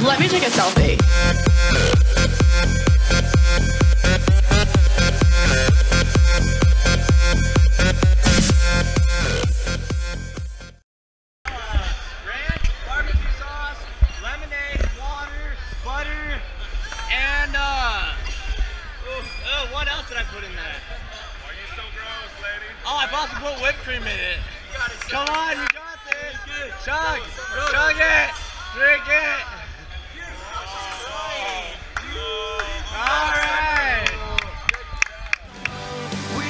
me take a selfie. ranch, barbecue sauce, lemonade, water, butter, and uh. Oh, oh, what else did I put in there? Are you so gross, lady? Oh, I also put whipped cream in it. Come on, you got this. Chug, chug it, drink it. We